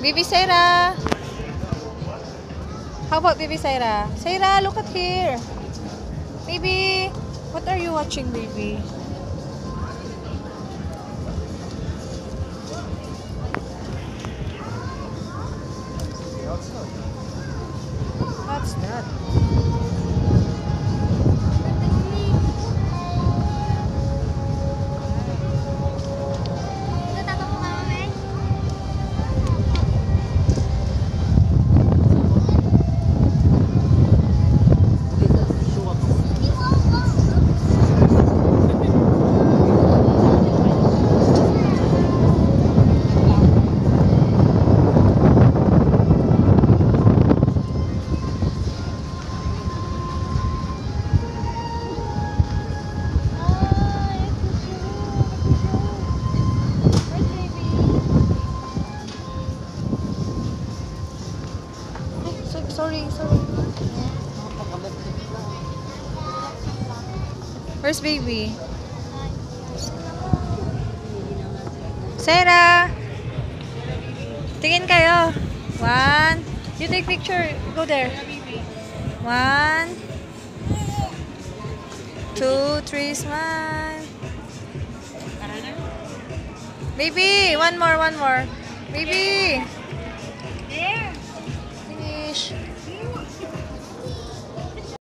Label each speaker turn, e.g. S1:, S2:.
S1: Baby Sarah. How about baby Sarah? Sarah, look at here. Baby, what are you watching, baby? What's that? Sorry, sorry. Where's baby? Sarah! Tingin kayo. One. You take picture. Go there. One. Two, three, smile. Baby, one more, one more. Baby! much.